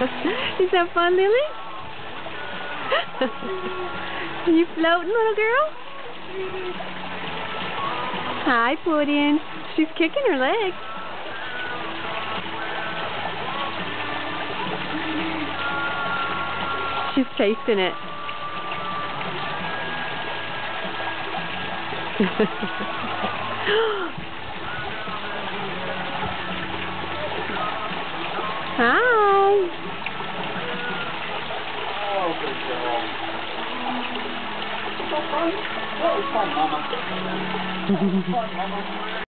Is that fun, Lily? Are you floating, little girl? Hi, Puddin. She's kicking her legs. She's tasting it. Hi. Oh, good girl. That was fun. That was fun, Mama. That was fun, Mama.